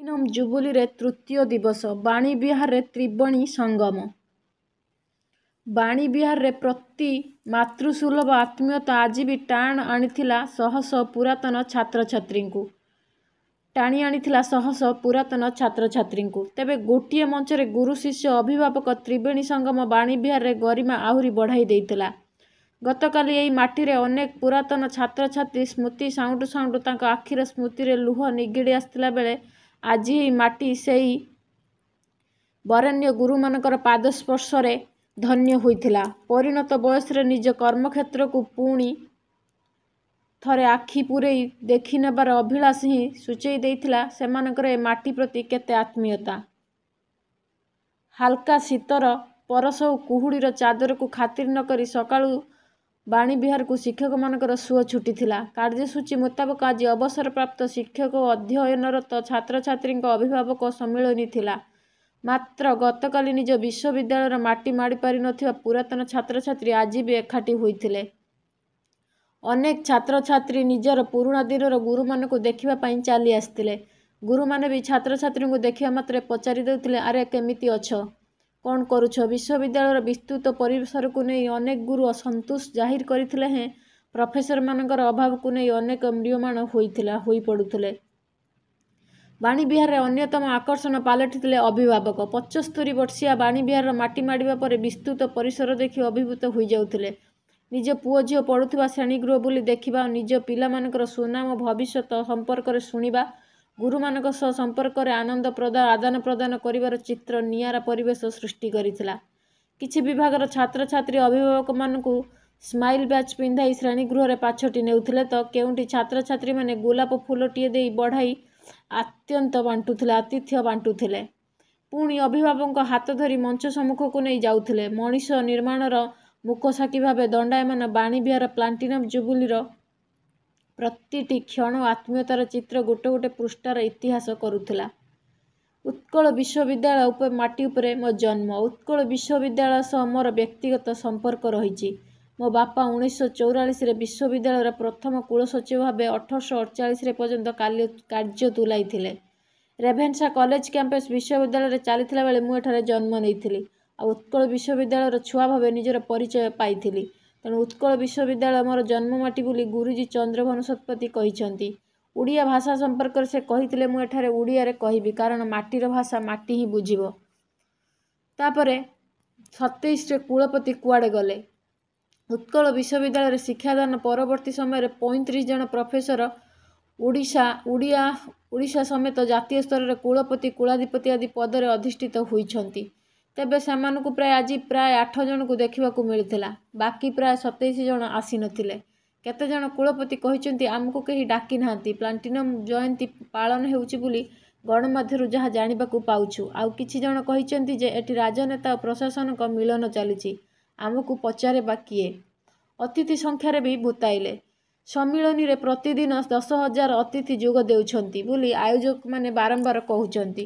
Platinum ଜୁବୁଲିରେ ତୃତୀୟ ଦିବସ ବାଣୀବିହାରରେ ତ୍ରିବେଣୀ ସଙ୍ଗମ। ବାଣୀବିହାରରେ ପ୍ରତି ମାତୃସୁଲଭ ଆତ୍ମୀୟତା ଆଜି ବି ଟାଣି ଆଣିଥିଲା ଶହ ଶହ ପୁରାତନ ଛାତ୍ରଛାତ୍ରୀଙ୍କୁ। ଟାଣି ଆଣିଥିଲା ଶହ ଶହ ପୁରାତନ ଛାତ୍ରଛାତ୍ରୀଙ୍କୁ। ତେବେ ଗୋଟିଏ ମଞ୍ଚରେ ଗୁରୁ ଶିଷ୍ୟ ଅଭିଭାବକ ତ୍ରିବେଣୀ ସଙ୍ଗମ ବାଣୀବିହାରରେ ଗରିମା ଆହୁରି ବଢ଼ାଇ ଦେଇଥିଲା। ଗତକାଲି ଏହି ମାଟିରେ ଅନେକ ପୁରାତନ ଛାତ୍ରଛାତ୍ରୀ ସ୍ମୃତି ସାଉଁଟୁ ସାଉଁଟୁ ତାଙ୍କ ଆଖିର ସ୍ମୃତିରେ ଲୁହ ନିଗିଡ଼ି ଆସିଥିଲା ବେଳେ ଆଜି ମାଟି ସେହି ବରେଣ୍ୟ ଗୁରୁମାନଙ୍କର ପାଦସ୍ପର୍ଶରେ ଧନ୍ୟ ହୋଇଥିଲା। ପରିଣତ ବୟସରେ ନିଜ କର୍ମକ୍ଷେତ୍ରକୁ ପୁଣି ଥରେ ଆଖି ପୂରେଇ ଦେଖିନେବାର ଅଭିଳାଷ ହିଁ ସୂଚେଇ ଦେଇଥିଲା ସେମାନଙ୍କର ଏ ମାଟି ପ୍ରତି କେତେ ଆତ୍ମୀୟତା। ହାଲ୍କା ଶୀତର ପରଶ ଓ କୁହୁଡ଼ିର ଚାଦରକୁ ଖାତିର ନ କରି ସକାଳୁ ବାଣୀବିହାରକୁ ଶିକ୍ଷକମାନଙ୍କର ସୁଅ ଛୁଟିଥିଲା କାର୍ଯ୍ୟସୂଚୀ ମୁତାବକ ଆଜି ଅବସରପ୍ରାପ୍ତ ଶିକ୍ଷକ ଓ ଅଧ୍ୟୟନରତ ଛାତ୍ରଛାତ୍ରୀଙ୍କ ଅଭିଭାବକ ସମ୍ମିଳନୀ ଥିଲା। ମାତ୍ର ଗତକାଲି ନିଜ ବିଶ୍ୱବିଦ୍ୟାଳୟର ମାଟି ମାଡ଼ି ପାରି ନଥିବା ପୁରାତନ ଛାତ୍ରଛାତ୍ରୀ ଆଜି ବି ଏକାଠି ହୋଇଥିଲେ। ଅନେକ ଛାତ୍ରଛାତ୍ରୀ ନିଜର ପୁରୁଣା ଦିନର ଗୁରୁମାନଙ୍କୁ ଦେଖିବା ପାଇଁ ଚାଲି ଆସିଥିଲେ। ଗୁରୁମାନେ ବି ଛାତ୍ରଛାତ୍ରୀଙ୍କୁ ଦେଖିବା ମାତ୍ରେ ପଚାରି ଦେଉଥିଲେ ଆରେ କେମିତି ଅଛ? କ'ଣ କରୁଛ? ବିଶ୍ୱବିଦ୍ୟାଳୟର ବିସ୍ତୃତ ପରିସରକୁ ନେଇ ଅନେକ ଗୁରୁ ଅସନ୍ତୋଷ ଜାହିର କରିଥିଲେ ହେଁ ପ୍ରଫେସରମାନଙ୍କର ଅଭାବକୁ ନେଇ ଅନେକ ମ୍ରିୟମାଣ ହୋଇଥିଲା ହୋଇପଡ଼ୁଥିଲେ। ବାଣୀବିହାରରେ ଅନ୍ୟତମ ଆକର୍ଷଣ ପାଲଟିଥିଲେ ଅଭିଭାବକ। ପଚସ୍ତରୀ ବର୍ଷିଆ ବାଣୀବିହାରର ମାଟି ମାଡ଼ିବା ପରେ ବିସ୍ତୃତ ପରିସର ଦେଖି ଅଭିଭୂତ ହୋଇଯାଉଥିଲେ। ନିଜ ପୁଅ ଝିଅ ପଢ଼ୁଥିବା ଶ୍ରେଣୀଗୃହ ବୁଲି ଦେଖିବା ନିଜ ପିଲାମାନଙ୍କର ସୁନାମ ଭବିଷ୍ୟତ ସମ୍ପର୍କରେ ଶୁଣିବା ଗୁରୁମାନଙ୍କ ସହ ସମ୍ପର୍କରେ ଆନନ୍ଦ ପ୍ରଦାନ ଆଦାନ ପ୍ରଦାନ କରିବାର ଚିତ୍ର ନିଆରା ପରିବେଶ ସୃଷ୍ଟି କରିଥିଲା। କିଛି ବିଭାଗର ଛାତ୍ରଛାତ୍ରୀ ଅଭିଭାବକମାନଙ୍କୁ ସ୍ମାଇଲ୍ ବ୍ୟାଚ୍ ପିନ୍ଧାଇ ଶ୍ରେଣୀଗୃହରେ ପାଛୋଟି ନେଉଥିଲେ ତ କେଉଁଠି ଛାତ୍ରଛାତ୍ରୀମାନେ ଗୋଲାପ ଫୁଲଟିଏ ଦେଇ ବଢ଼ାଇ ଆତ୍ୟନ୍ତ ବାଣ୍ଟୁଥିଲେ ଆତିଥ୍ୟ ବାଣ୍ଟୁଥିଲେ। ପୁଣି ଅଭିଭାବକଙ୍କ ହାତ ଧରି ମଞ୍ଚ ସମ୍ମୁଖକୁ ନେଇ ଯାଉଥିଲେ। ମଣିଷ ନିର୍ମାଣର ମୁକସାକ୍ଷୀ ଭାବେ ଦଣ୍ଡାୟମାନ ବାଣୀବିହାର ପ୍ଲାଟିନମ୍ ଜୁବୁଲିର ପ୍ରତିଟି କ୍ଷଣ ଆତ୍ମୀୟତାର ଚିତ୍ର ଗୋଟେ ଗୋଟେ ପୃଷ୍ଠାର ଇତିହାସ କରୁଥିଲା। ଉତ୍କଳ ବିଶ୍ୱବିଦ୍ୟାଳୟ ଉପ ମାଟି ଉପରେ ମୋ ଜନ୍ମ। ଉତ୍କଳ ବିଶ୍ୱବିଦ୍ୟାଳୟ ସହ ମୋର ବ୍ୟକ୍ତିଗତ ସମ୍ପର୍କ ରହିଛି। ମୋ ବାପା ଉଣେଇଶହ ଚଉରାଳିଶରେ ବିଶ୍ୱବିଦ୍ୟାଳୟର ପ୍ରଥମ କୁଳସଚିବ ଭାବେ ଅଠରଶହ ଅଠଚାଳିଶରେ ପର୍ଯ୍ୟନ୍ତ କାର୍ଯ୍ୟ ତୁଲାଇଥିଲେ। ରେଭେନ୍ସା କଲେଜ କ୍ୟାମ୍ପସ୍ ବିଶ୍ୱବିଦ୍ୟାଳୟରେ ଚାଲିଥିଲା ବେଳେ ମୁଁ ଏଠାରେ ଜନ୍ମ ନେଇଥିଲି। ଆଉ ଉତ୍କଳ ବିଶ୍ୱବିଦ୍ୟାଳୟର ଛୁଆ ଭାବେ ନିଜର ପରିଚୟ ପାଇଥିଲି। ତେଣୁ ଉତ୍କଳ ବିଶ୍ୱବିଦ୍ୟାଳୟ ମୋର ଜନ୍ମମାଟି ବୋଲି ଗୁରୁଜୀ ଚନ୍ଦ୍ରଭାନୁ ଶତପଥୀ କହିଛନ୍ତି। ଓଡ଼ିଆ ଭାଷା ସମ୍ପର୍କରେ ସେ କହିଥିଲେ ମୁଁ ଏଠାରେ ଓଡ଼ିଆରେ କହିବି କାରଣ ମାଟିର ଭାଷା ମାଟି ହିଁ ବୁଝିବ। ତାପରେ ସତେଇଶରେ କୁଳପତି କୁଆଡ଼େ ଗଲେ? ଉତ୍କଳ ବିଶ୍ୱବିଦ୍ୟାଳୟରେ ଶିକ୍ଷାଦାନ ପରବର୍ତ୍ତୀ ସମୟରେ ପଇଁତିରିଶ ଜଣ ପ୍ରଫେସର ଓଡ଼ିଶା ଓଡ଼ିଆ ଓଡ଼ିଶା ସମେତ ଜାତୀୟ ସ୍ତରରେ କୁଳପତି କୁଳାଧିପତି ଆଦି ପଦରେ ଅଧିଷ୍ଠିତ ହୋଇଛନ୍ତି। ତେବେ ସେମାନଙ୍କୁ ପ୍ରାୟ ଆଜି ପ୍ରାୟ ଆଠ ଜଣଙ୍କୁ ଦେଖିବାକୁ ମିଳିଥିଲା। ବାକି ପ୍ରାୟ ସତେଇଶ ଜଣ ଆସିନଥିଲେ କେତେଜଣ କୁଳପତି କହିଛନ୍ତି ଆମକୁ କେହି ଡାକି ନାହାନ୍ତି। ପ୍ଲାଟିନମ୍ ଜୟନ୍ତୀ ପାଳନ ହେଉଛି ବୋଲି ଗଣମାଧ୍ୟରୁ ଯାହା ଜାଣିବାକୁ ପାଉଛୁ। ଆଉ କିଛି ଜଣ କହିଛନ୍ତି ଯେ ଏଠି ରାଜନେତା ଓ ପ୍ରଶାସନଙ୍କ ମିଳନ ଚାଲିଛି। ଆମକୁ ପଚାରେ କିଏ? ଅତିଥି ସଂଖ୍ୟାରେ ବି ଭୂତାଇଲେ। ସମ୍ମିଳନୀରେ ପ୍ରତିଦିନ ଦଶ ହଜାର ଅତିଥି ଯୋଗ ଦେଉଛନ୍ତି ବୋଲି ଆୟୋଜକମାନେ ବାରମ୍ବାର କହୁଛନ୍ତି।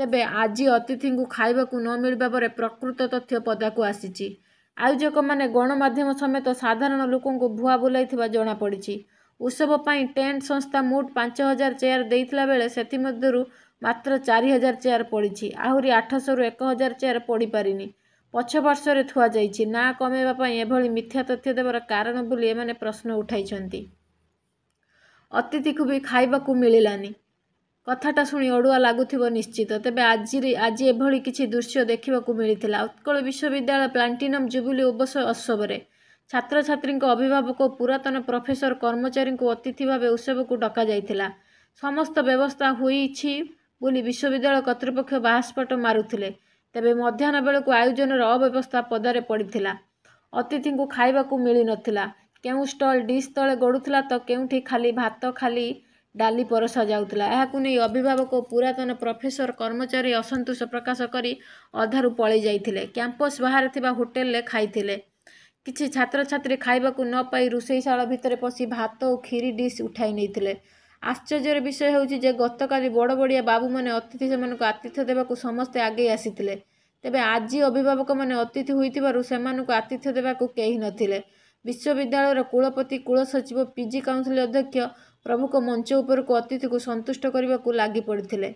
ତେବେ ଆଜି ଅତିଥିଙ୍କୁ ଖାଇବାକୁ ନ ମିଳିବା ପରେ ପ୍ରକୃତ ତଥ୍ୟ ପଦାକୁ ଆସିଛି। ଆୟୋଜକମାନେ ଗଣମାଧ୍ୟମ ସମେତ ସାଧାରଣ ଲୋକଙ୍କୁ ଭୁଆ ବୁଲାଇଥିବା ଜଣାପଡ଼ିଛି। ଉତ୍ସବ ପାଇଁ ଟେଣ୍ଟ ସଂସ୍ଥା ମୋଟ ପାଞ୍ଚ ହଜାର ଚେୟାର ଦେଇଥିଲା ବେଳେ ସେଥିମଧ୍ୟରୁ ମାତ୍ର ଚାରି ହଜାର ଚେୟାର ପଡ଼ିଛି। ଆହୁରି ଆଠଶହରୁ ଏକ ହଜାର ଚେୟାର ପଡ଼ିପାରିନି। ପଛ ପାର୍ଶ୍ୱରେ ଥୁଆଯାଇଛି। ନାଁ କମେଇବା ପାଇଁ ଏଭଳି ମିଥ୍ୟା ତଥ୍ୟ ଦେବାର କାରଣ ବୋଲି ଏମାନେ ପ୍ରଶ୍ନ ଉଠାଇଛନ୍ତି। ଅତିଥିକୁ ବି ଖାଇବାକୁ ମିଳିଲାନି। କଥାଟା ଶୁଣି ଅଡ଼ୁଆ ଲାଗୁଥିବ ନିଶ୍ଚିତ। ତେବେ ଆଜି ଆଜି ଏଭଳି କିଛି ଦୃଶ୍ୟ ଦେଖିବାକୁ ମିଳିଥିଲା। ଉତ୍କଳ ବିଶ୍ୱବିଦ୍ୟାଳୟ ପ୍ଲାଟିନମ୍ ଜୁବୁଲି ଉତ୍ସବରେ। ଛାତ୍ରଛାତ୍ରୀଙ୍କ ଅଭିଭାବକ ଓ ପୁରାତନ ପ୍ରଫେସର କର୍ମଚାରୀଙ୍କୁ ଅତିଥି ଭାବେ ଉତ୍ସବକୁ ଡକାଯାଇଥିଲା। ସମସ୍ତ ବ୍ୟବସ୍ଥା ହୋଇଛି ବୋଲି ବିଶ୍ୱବିଦ୍ୟାଳୟ କର୍ତ୍ତୃପକ୍ଷ ବାହାସ୍ପଟ ମାରୁଥିଲେ। ତେବେ ମଧ୍ୟାହ୍ନ ବେଳକୁ ଆୟୋଜନର ଅବ୍ୟବସ୍ଥା ପଦାରେ ପଡ଼ିଥିଲା। ଅତିଥିଙ୍କୁ ଖାଇବାକୁ ମିଳିନଥିଲା। କେଉଁ ଷ୍ଟଲ୍ ଡିସ୍ ତଳେ ଗଡ଼ୁଥିଲା ତ କେଉଁଠି ଖାଲି ଭାତ ଖାଲି ଡାଲି ପରଷା ଯାଉଥିଲା। ଏହାକୁ ନେଇ ଅଭିଭାବକ ଓ ପୁରାତନ ପ୍ରଫେସର କର୍ମଚାରୀ ଅସନ୍ତୋଷ ପ୍ରକାଶ କରି ଅଧାରୁ ପଳାଇ ଯାଇଥିଲେ କ୍ୟାମ୍ପସ୍ ବାହାରେ ଥିବା ହୋଟେଲରେ ଖାଇଥିଲେ। କିଛି ଛାତ୍ରଛାତ୍ରୀ ଖାଇବାକୁ ନ ପାଇ ରୋଷେଇଶାଳ ଭିତରେ ପଶି ଭାତ ଓ କ୍ଷୀରି ଡିସ୍ ଉଠାଇ ନେଇଥିଲେ। ଆଶ୍ଚର୍ଯ୍ୟର ବିଷୟ ହେଉଛି ଯେ ଗତକାଲି ବଡ଼ ବଡ଼ିଆ ବାବୁମାନେ ଅତିଥି ସେମାନଙ୍କୁ ଆତିଥ୍ୟ ଦେବାକୁ ସମସ୍ତେ ଆଗେଇ ଆସିଥିଲେ। ତେବେ ଆଜି ଅଭିଭାବକମାନେ ଅତିଥି ହୋଇଥିବାରୁ ସେମାନଙ୍କୁ ଆତିଥ୍ୟ ଦେବାକୁ କେହି ନଥିଲେ। ବିଶ୍ୱବିଦ୍ୟାଳୟର କୁଳପତି କୁଳସଚିବ ପିଜି କାଉନସିଲ୍ ଅଧ୍ୟକ୍ଷ ପ୍ରମୁଖ ମଞ୍ଚ ଉପରକୁ ଅତିଥିକୁ ସନ୍ତୁଷ୍ଟ କରିବାକୁ ଲାଗି ପଡ଼ିଥିଲେ।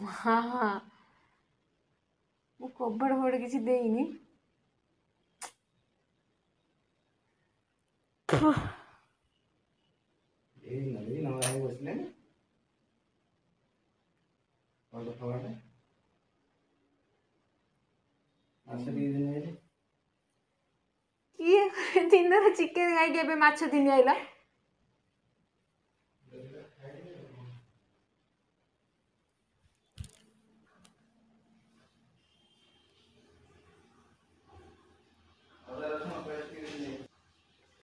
ମା କବାଟ ଫବାଟ କିଛି ଦେଇନି। ଏଇ ନଦୀ ନଙ୍ଗା ହେଇ ବସିଲେ କବାଟ ଫବାଟ